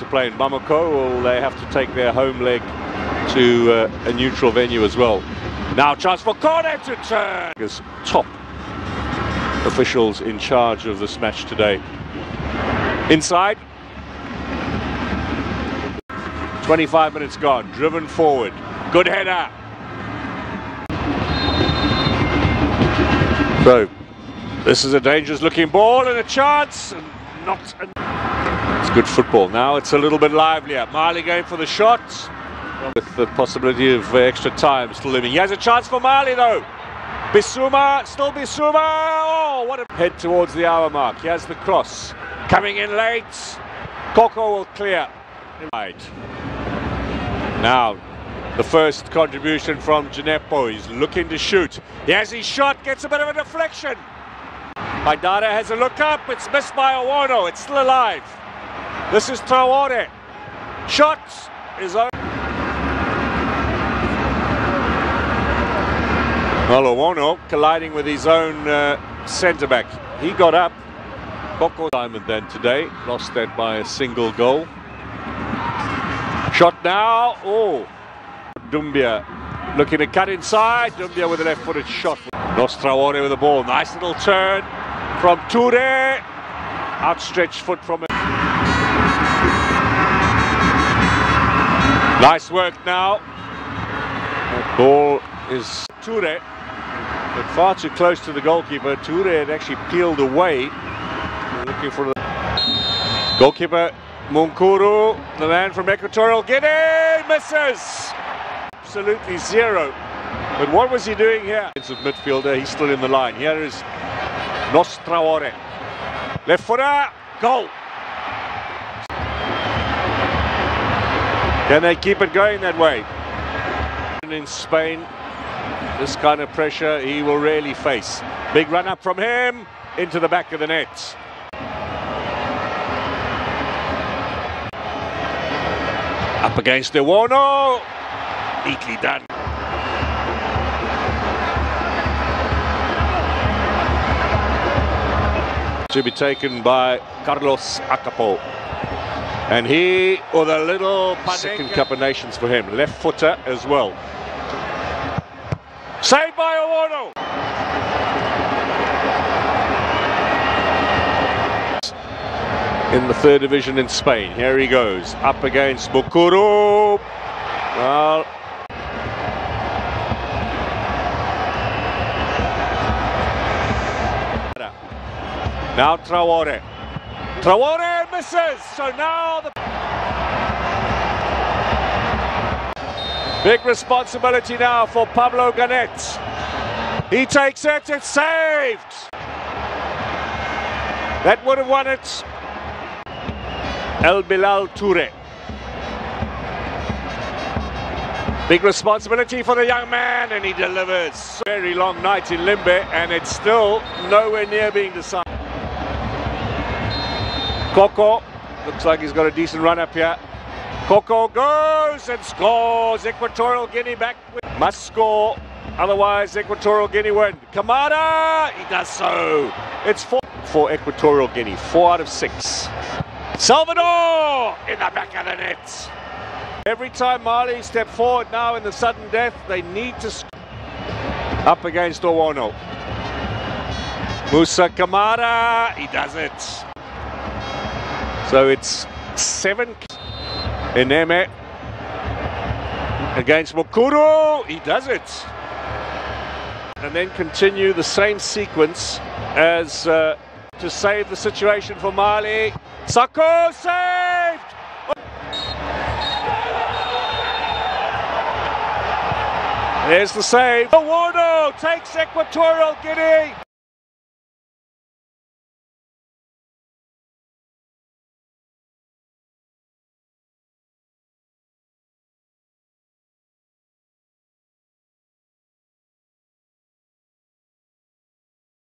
to play in Bamako, or they have to take their home leg to uh, a neutral venue as well. Now chance for corner to turn. As top officials in charge of this match today. Inside. 25 minutes gone. Driven forward. Good header. So this is a dangerous looking ball and a chance. And not. Good football. Now it's a little bit livelier. Mali going for the shot with the possibility of uh, extra time still living. He has a chance for Mali though. Bissouma, still Bissouma. Oh, what a head towards the hour mark. He has the cross. Coming in late. Coco will clear. Right. Now, the first contribution from Djenepo. He's looking to shoot. He has his shot, gets a bit of a deflection. Haidara has a look up. It's missed by Owono. It's still alive. This is Traore. Shots is over. Owono colliding with his own uh, centre back. He got up. Boko Diamond then today, lost that by a single goal. Shot now. Oh, Doumbia looking to cut inside. Doumbia with a left footed shot. Nostraore with the ball. Nice little turn from Toure. Outstretched foot from Nice work now. The ball is Toure but far too close to the goalkeeper. Toure had actually peeled away. Looking for the goalkeeper Mounkoro, the man from Equatorial Guinea, misses. Absolutely zero. But what was he doing here? It's a midfielder, he's still in the line. Here is Nostraore. Left footer, goal. Can they keep it going that way? In Spain, this kind of pressure he will rarely face. Big run up from him into the back of the net. Up against the Owono. Neatly done. To be taken by Carlos Akapo. And he, with a little second Cup of Nations for him. Left footer as well. Saved by Owono. In the third division in Spain. Here he goes. Up against Mounkoro. Well. Now Traore. Traore misses. So now the Big responsibility now for Pablo Ganet. He takes it, it's saved. That would have won it. El Bilal Toure. Big responsibility for the young man, and he delivers. Very long night in Limbe, and it's still nowhere near being decided. Coco looks like he's got a decent run up here. Coco goes and scores. Equatorial Guinea back. Must score. Otherwise, Equatorial Guinea win. Kamara, he does so. It's four for Equatorial Guinea. Four out of six. Salvador in the back of the net. Every time Mali step forward now in the sudden death, they need to up against Owono. Musa Kamara, he does it. So it's seven. Eneme against Mounkoro. He does it. And then continue the same sequence as uh, to save the situation for Mali. Sacko saved! There's the save. Owono takes Equatorial Guinea.